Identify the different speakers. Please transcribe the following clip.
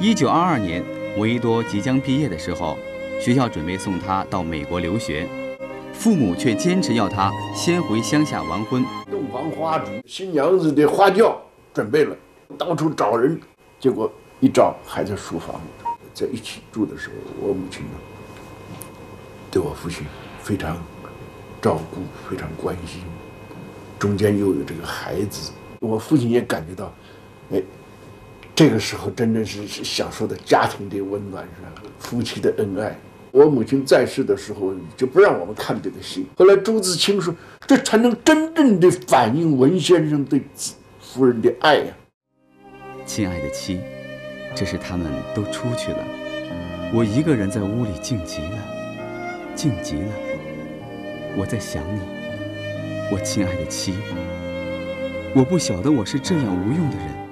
Speaker 1: 一九二二年，维多即将毕业的时候，学校准备送他到美国留学，父母却坚持要他先回乡下完婚。
Speaker 2: 洞房花烛，新娘子的花轿准备了，到处找人，结果一找还在书房，在一起住的时候，我母亲呢，对我父亲非常照顾，非常关心，中间又有这个孩子，我父亲也感觉到，哎。这个时候真正是享受的家庭的温暖，是吧？夫妻的恩爱。我母亲在世的时候就不让我们看这个戏。后来朱自清说，这才能真正的反映文先生对夫人的爱呀。
Speaker 1: 亲爱的妻，这是他们都出去了，我一个人在屋里静极了，静极了。我在想你，我亲爱的妻。我不晓得我是这样无用的人。